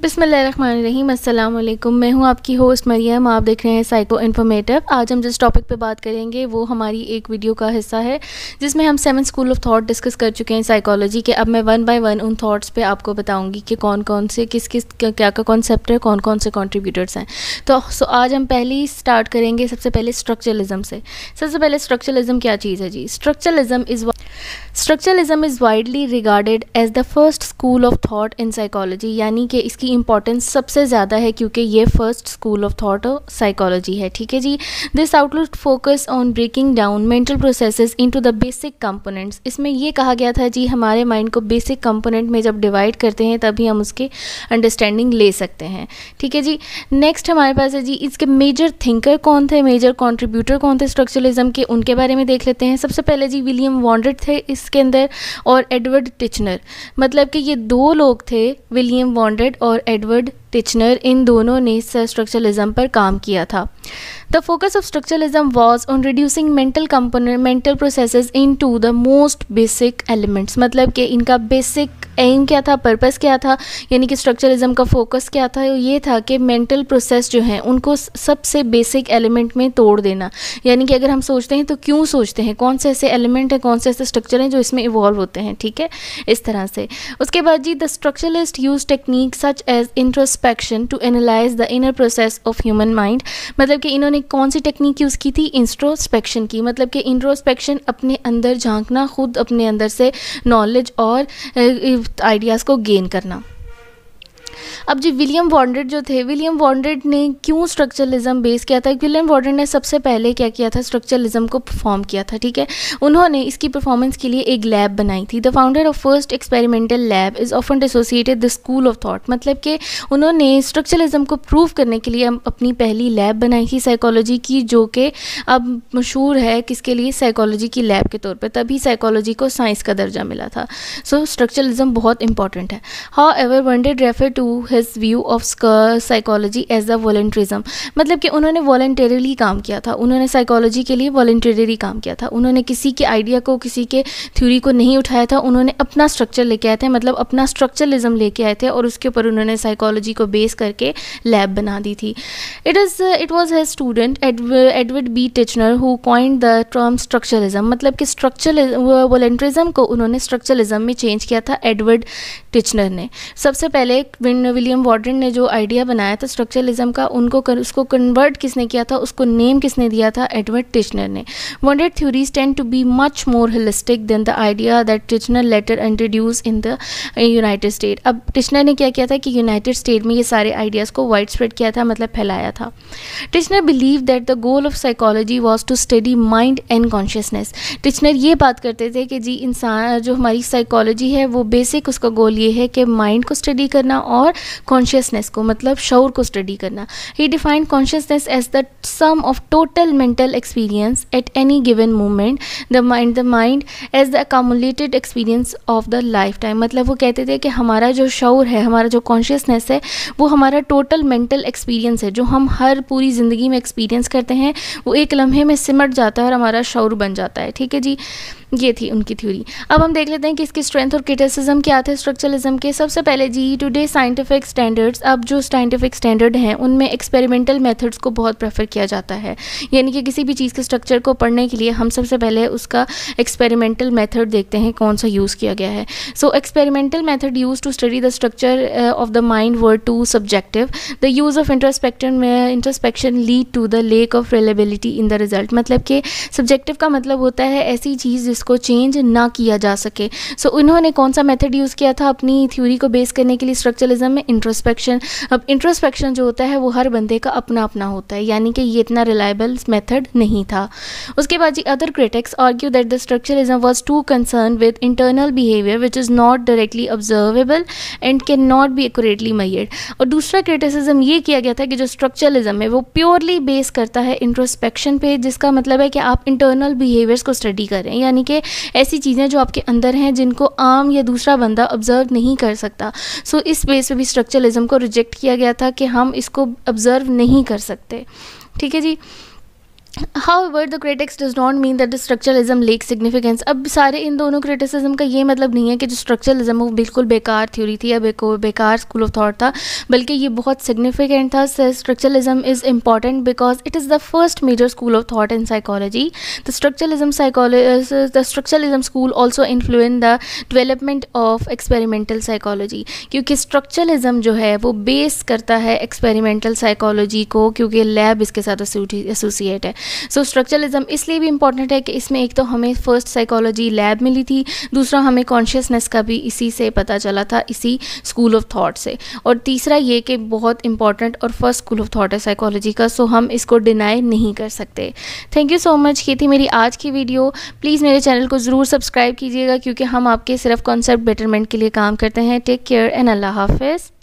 बिसमीम अल्लाम मैं हूँ आपकी होस्ट मरियम, आप देख रहे हैं साइको इन्फॉर्मेटिव आज हम जिस टॉपिक पे बात करेंगे, वो हमारी एक वीडियो का हिस्सा है, जिसमें हम seven school of thought discuss कर चुके हैं साइकोलॉजी के। अब मैं वन बाय वन उन थॉट्स पे आपको बताऊँगी कि कौन कौन से किस किस क्या क्या कॉन्सेप्ट है कौन कौन से कॉन्ट्रीब्यूटर्स हैं। तो सो आज हम पहले स्टार्ट करेंगे सबसे पहले स्ट्रक्चरलिज्म से। सबसे पहले स्ट्रक्चरलिज्म क्या चीज़ है जी? Structuralism is structuralism is widely regarded as the first school of thought in psychology यानी कि इसकी इंपॉर्टेंस सबसे ज़्यादा है क्योंकि ये first school of thought psychology है, ठीक है जी? This outlook focus on breaking down mental processes into the basic components इसमें ये कहा गया था जी, हमारे माइंड को बेसिक कंपोनेंट में जब डिवाइड करते हैं, तभी हम उसके अंडरस्टैंडिंग ले सकते हैं, ठीक है जी? नेक्स्ट हमारे पास है जी, इसके मेजर थिंकर कौन थे? मेजर कॉन्ट्रीब्यूटर कौन थे स्ट्रक्चरलिज्म के? उनके बारे में देख लेते हैं। सबसे पहले जी विलियम वॉन्डेड थे इसके अंदर और एडवर्ड टिचनर मतलब कि ये दो लोग थे विलियम वॉन्डेड और एडवर्ड टिचनर इन दोनों ने स्ट्रक्चरलिज्म पर काम किया था। The focus of structuralism was on reducing mental component mental process into the most basic elements मतलब कि इनका बेसिक एम क्या था पर्पस क्या था, यानी कि स्ट्रक्चरलिज्म का फोकस क्या था, ये था कि मेंटल प्रोसेस जो हैं, उनको सबसे बेसिक एलिमेंट में तोड़ देना। यानी कि अगर हम सोचते हैं तो क्यों सोचते हैं? कौन से ऐसे एलिमेंट हैं, कौन से ऐसे स्ट्रक्चर हैं जो इसमें इवॉल्व होते हैं? ठीक है? इस तरह से। उसके बाद जी the structuralist use technique such as introspection to analyse the inner process of human mind मतलब कि इन्होंने कौन सी टेक्निक यूज़ की थी? इंस्ट्रोस्पेक्शन की। मतलब कि इंट्रोस्पेक्शन अपने अंदर झांकना, खुद अपने अंदर से नॉलेज और आइडियाज़ को गेन करना। अब जी विलियम वॉन्डेड जो थे विलियम वॉन्ड्रेड ने क्यों स्ट्रक्चरलिज्म बेस किया था? विलियम वॉन्डेड ने सबसे पहले क्या किया था? स्ट्रक्चरलिज्म को परफॉर्म किया था ठीक है? उन्होंने इसकी परफॉर्मेंस के लिए एक लैब बनाई थी। The founder of first experimental lab is often associated the school of thought मतलब कि उन्होंने स्ट्रक्चरलिज्म को प्रूव करने के लिए अपनी पहली लैब बनाई थी साइकोलॉजी की जो कि अब मशहूर है किसके लिए? साइकोलॉजी की लैब के तौर पर। तभी साइकोलॉजी को साइंस का दर्जा मिला था। सो so, स्ट्रक्चरलिज्म बहुत इंपॉर्टेंट है। However Wundt did refer to his view of psychology as a voluntarism मतलब कि उन्होंने वॉल्टरली काम किया था। उन्होंने साइकोलॉजी के लिए वॉल्टरली काम किया था। उन्होंने किसी के आइडिया को, किसी के थ्योरी को नहीं उठाया था। उन्होंने अपना स्ट्रक्चर लेके आए थे। मतलब अपना स्ट्रक्चरलिज्म लेके आए थे और उसके ऊपर उन्होंने साइकोलॉजी को बेस करके लैब बना दी थी। It is it was his student Edward B Titchener who coined the term structuralism मतलब कि स्ट्रक्चर वॉल्ट्रिज्म को उन्होंने स्ट्रक्चरलिज्म में चेंज किया था। एडवर्ड टिचनर ने। सबसे पहले विलियम वॉर्डन ने जो आइडिया बनाया था स्ट्रक्चरलिज्म का उनको कर, उसको कन्वर्ट किसने किया था उसको नेम किसने दिया था? एडवर्ड टिचनर ने। Wundt's theories tend to be much more holistic than the idea that Titchener later introduce in the United State अब टिचनर ने क्या किया था कि यूनाइटेड स्टेट में ये सारे आइडियाज़ को वाइड स्प्रेड किया था मतलब फैलाया था। Titchener believe that the goal of psychology was to study mind and consciousness Titchener ये बात करते थे कि जी इंसान जो हमारी साइकोलॉजी है वो बेसिक उसका गोल ये है कि माइंड को स्टडी करना और कॉन्शियसनेस को मतलब शौर को स्टडी करना। He defined consciousness as the sum of total mental experience at any given moment the mind the mind as the accumulated experience of the lifetime मतलब वो कहते थे कि हमारा जो शौर है, हमारा जो कॉन्शियसनेस है, वो हमारा टोटल मेंटल एक्सपीरियंस है, जो हम हर पूरी ज़िंदगी में एक्सपीरियंस करते हैं, वो एक लम्हे में सिमट जाता है और हमारा शौर बन जाता है। ठीक है जी? ये थी उनकी थ्योरी। अब हम देख लेते हैं कि इसकी स्ट्रेंथ और क्रिटिसिज्म क्या थे स्ट्रक्चरलिज्म के। सबसे पहले जी टुडे साइंटिफिक स्टैंडर्ड्स अब जो साइंटिफिक स्टैंडर्ड हैं, उनमें एक्सपेरिमेंटल मेथड्स को बहुत प्रेफर किया जाता है। यानी कि किसी भी चीज़ के स्ट्रक्चर को पढ़ने के लिए हम सबसे पहले उसका एक्सपेरिमेंटल मेथड देखते हैं, कौन सा यूज़ किया गया है। So experimental method use to study the structure of the mind were too subjective the use of introspection introspection lead to the lack of reliability in the result मतलब कि subjective का मतलब होता है ऐसी चीज़ को चेंज ना किया जा सके। सो so, उन्होंने कौन सा मेथड यूज़ किया था? अपनी थ्योरी को बेस करने के लिए स्ट्रक्चरलिज्म में इंट्रोस्पेक्शन अब इंट्रोस्पेक्शन जो होता है वो हर बंदे का अपना अपना होता है। यानी कि ये इतना रिलायबल मेथड नहीं था। उसके बाद जी other critics argue that the structuralism was too concern with internal behaviour which is not directly observable and can not be accurately measured और दूसरा क्रिटिसिज्म ये किया गया था कि जो स्ट्रक्चरलिज्म है वो प्योरली बेस करता है इंट्रोस्पेक्शन पे जिसका मतलब है कि आप इंटरनल बिहेवियर्स को स्टडी करें यानी कि कि ऐसी चीज़ें जो आपके अंदर हैं जिनको आम या दूसरा बंदा ऑब्ज़र्व नहीं कर सकता। सो so, इस बेस पे भी स्ट्रक्चरलिज्म को रिजेक्ट किया गया था कि हम इसको ऑब्ज़र्व नहीं कर सकते। ठीक है जी? However, the critics does not mean that the structuralism lacks significance. अब सारे इन दोनों क्रिटिसिज्म का ये मतलब नहीं है कि जो स्ट्रक्चरलिज्म वो बिल्कुल बेकार थ्योरी थी या बेकार स्कूल ऑफ़ थॉट था बल्कि ये बहुत सिग्निफिकेंट था structuralism is important because it is the first major school of thought in psychology the structuralism the structuralism school also influence the development of experimental psychology क्योंकि structuralism जो है वो base करता है एक्सपेरिमेंटल साइकोलॉजी को क्योंकि lab इसके साथ एसोसिएट है। सो so, स्ट्रक्चरलिज्म इसलिए भी इंपॉर्टेंट है कि इसमें एक तो हमें फ़र्स्ट साइकोलॉजी लैब मिली थी दूसरा हमें कॉन्शियसनेस का भी इसी से पता चला था इसी स्कूल ऑफ़ थाट से। और तीसरा ये कि बहुत इंपॉर्टेंट और फ़र्स्ट स्कूल ऑफ़ थाट है साइकोलॉजी का सो हम इसको डिनाई नहीं कर सकते। थैंक यू सो मच ये थी मेरी आज की वीडियो प्लीज़ मेरे चैनल को ज़रूर सब्सक्राइब कीजिएगा क्योंकि हम आपके सिर्फ़ कॉन्सेप्ट बेटरमेंट के लिए काम करते हैं। टेक केयर एंड अल्लाह हाफिज़